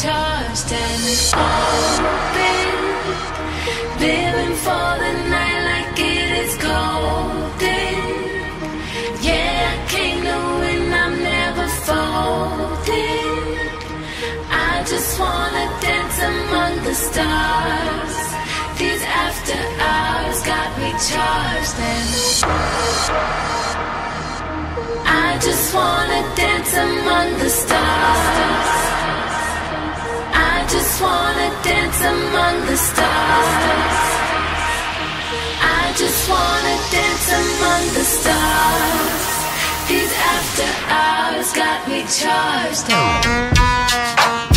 Charged and open, living for the night like it is golden. Yeah, I came to win, I'm never folding. I just wanna dance among the stars. These after hours got me charged and I just wanna dance among the stars just wanna dance among the stars. I just wanna dance among the stars. These after hours got me charged up.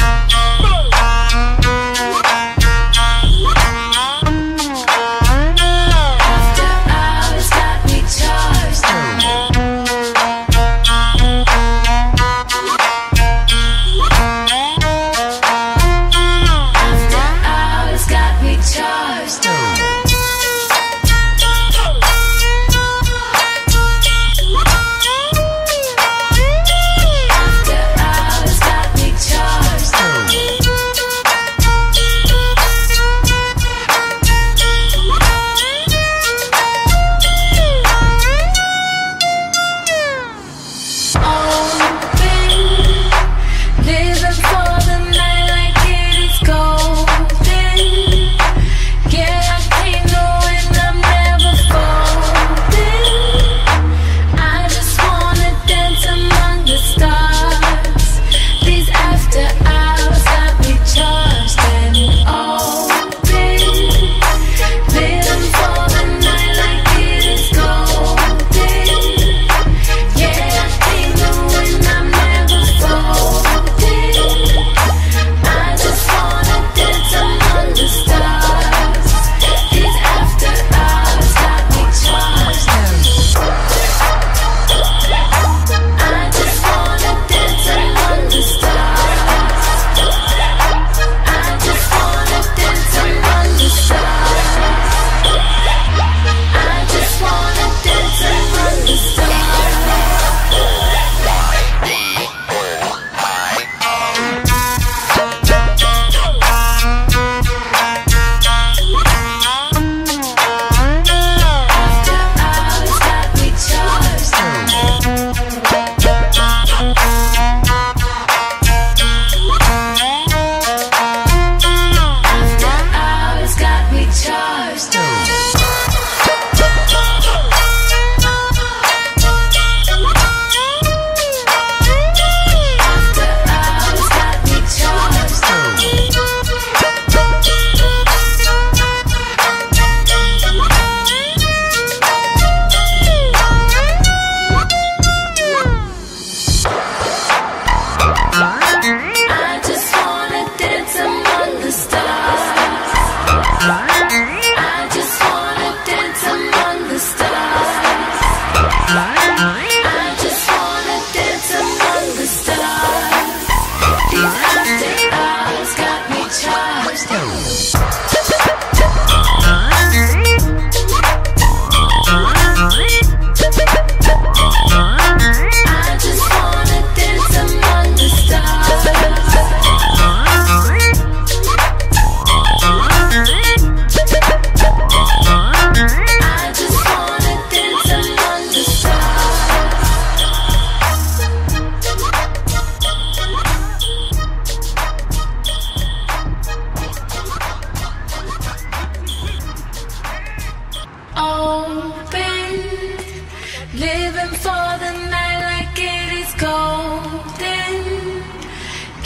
living for the night like it is golden.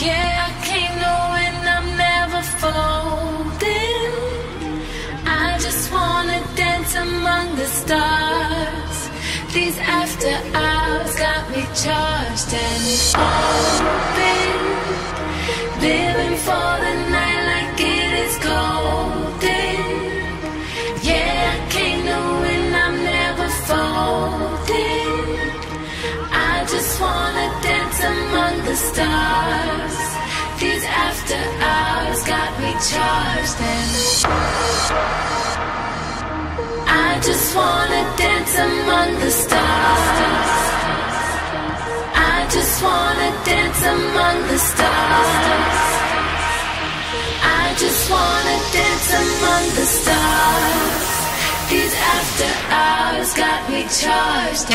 Yeah, I came knowing I'm never folding. I just wanna dance among the stars. These after hours got me charged and open, living for the night. among the stars. These after hours got me charged and I just wanna dance among the stars. I just wanna dance among the stars. I just wanna dance among the stars. These after hours got me charged.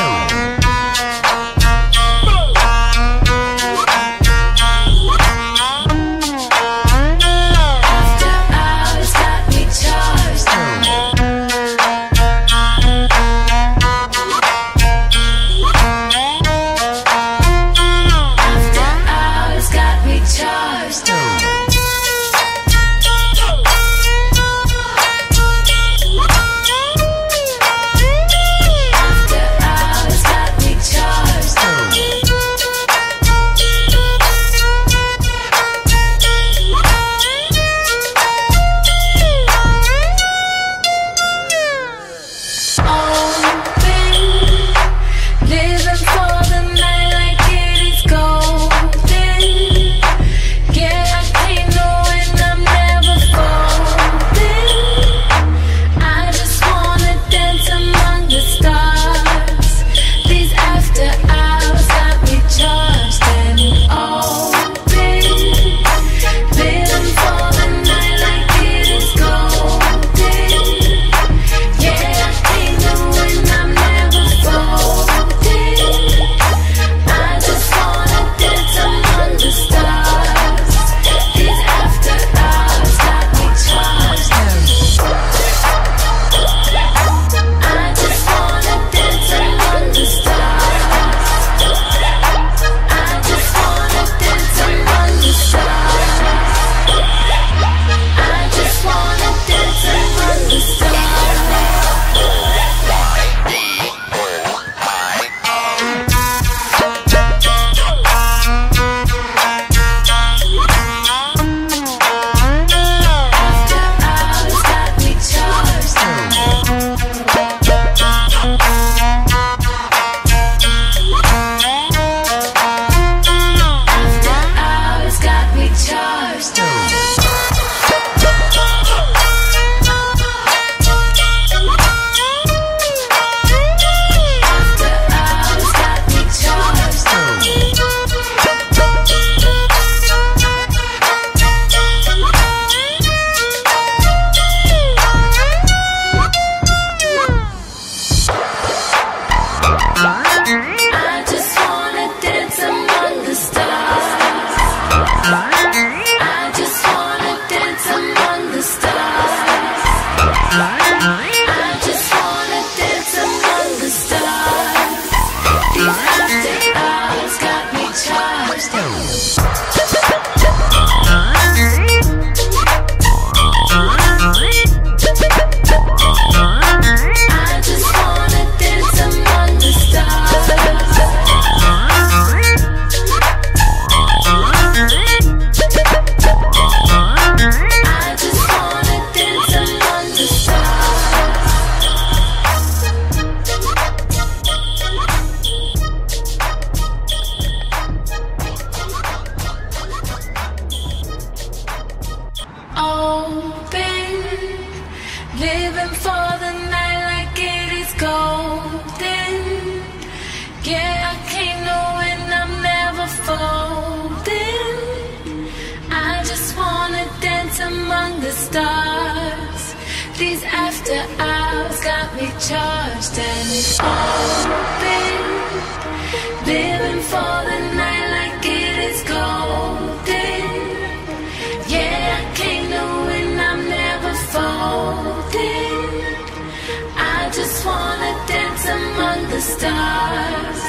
stars.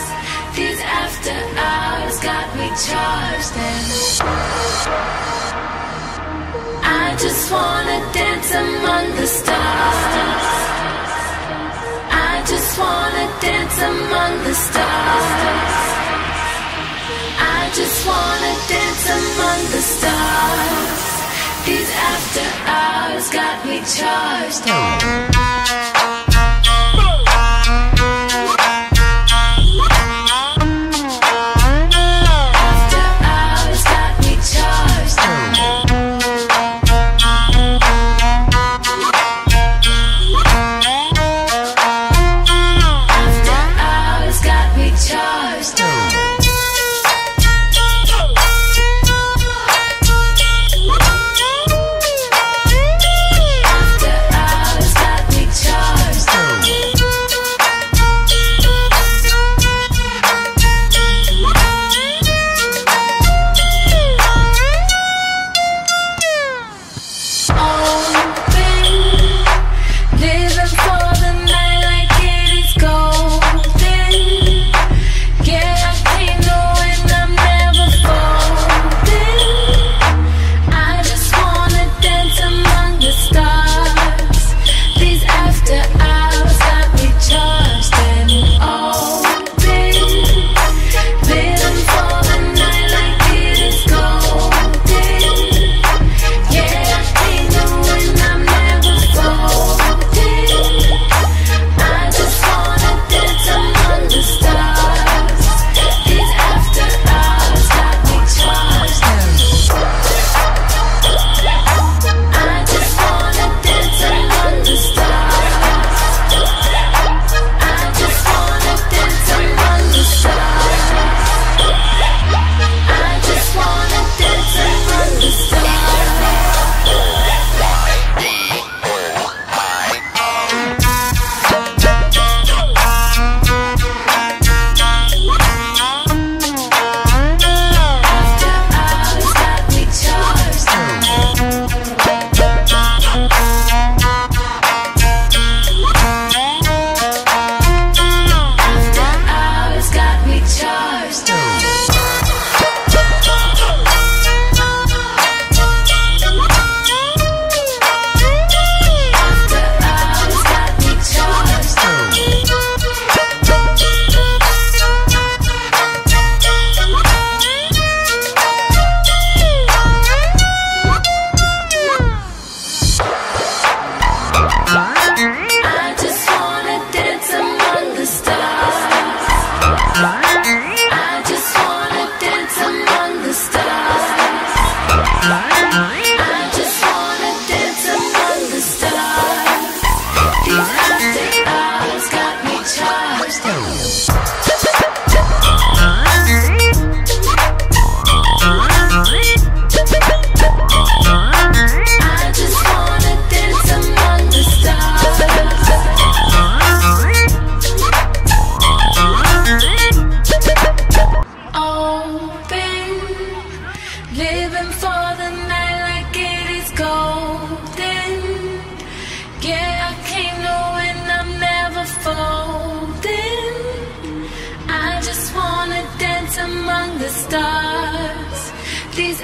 These after hours got me charged and I just wanna dance among the stars. I just wanna dance among the stars. I just wanna dance among the stars. These after hours got me charged.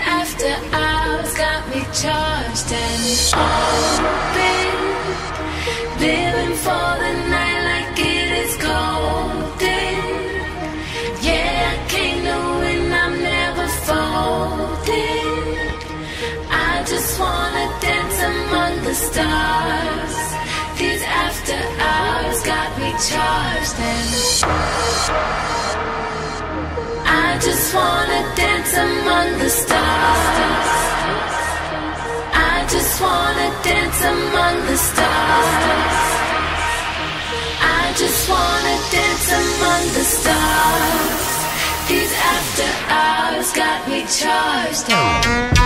After hours got me charged and open. Living for the night like it is golden. Yeah, I came to win, I'm never folding. I just wanna dance among the stars. These after hours got me charged and I just wanna dance among the stars. I just wanna dance among the stars. I just wanna dance among the stars. These after hours got me charged. After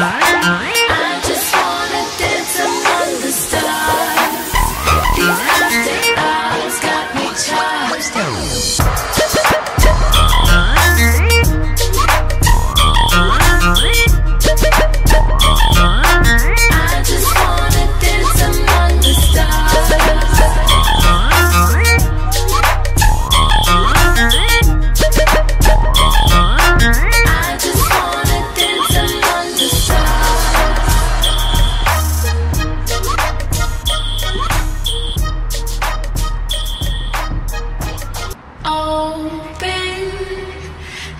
I Open,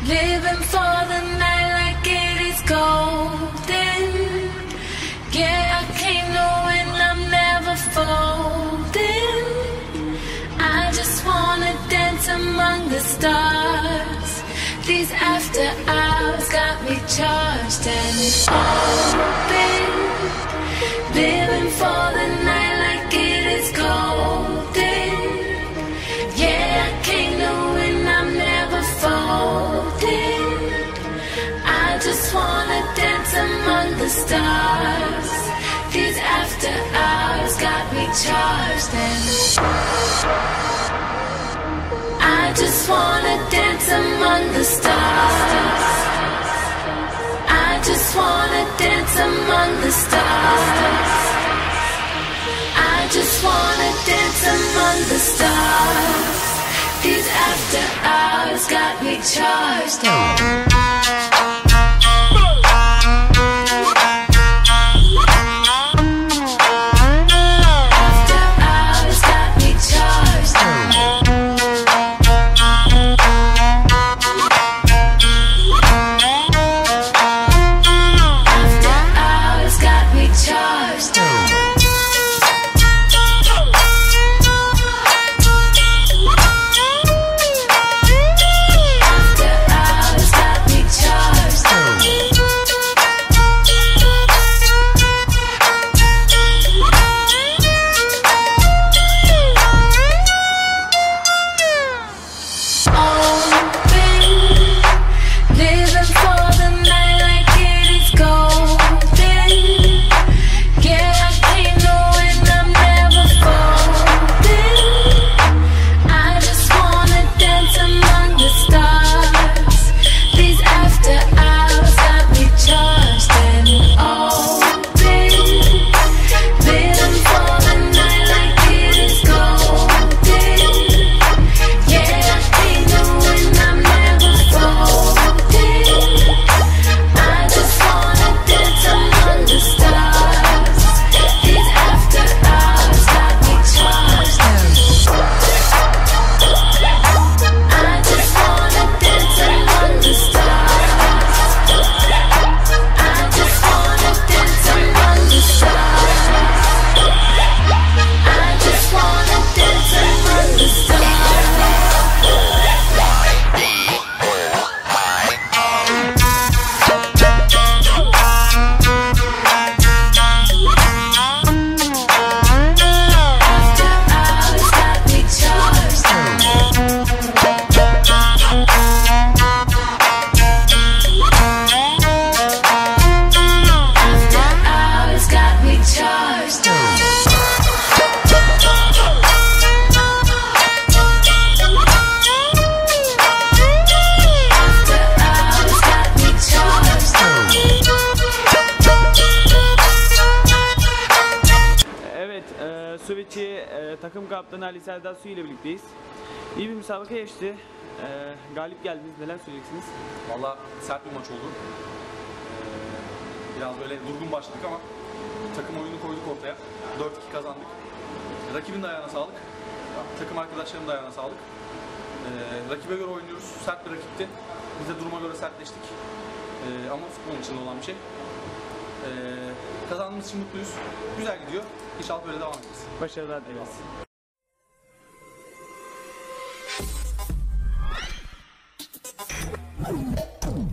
living for the night like it is golden. Yeah, I came knowing I'm never folding. I just wanna dance among the stars. These after hours got me charged and open. Living for the night stars. These after hours got me charged and I just wanna dance among the stars. I just wanna dance among the stars. I just wanna dance among the stars. These after hours got me charged. E, Suvici e, takım kaptanı Ali Serdar Su ile birlikteyiz. İyi bir müsabaka geçti. E, galip geldiniz. Neler söyleyeceksiniz? Valla sert bir maç oldu. Ee, Biraz böyle durgun başladık ama takım oyunu koyduk ortaya. 4-2 kazandık. Rakibin de ayağına sağlık. Takım arkadaşlarımın da ayağına sağlık. Ee, rakibe göre oynuyoruz. Sert bir rakipti. Biz de duruma göre sertleştik. Ee, ama futbolun içinde olan bir şey. Ee, kazandığımız için mutluyuz. Güzel gidiyor. İnşallah böyle devam ederiz. Başarılar dileriz. Eyvallah.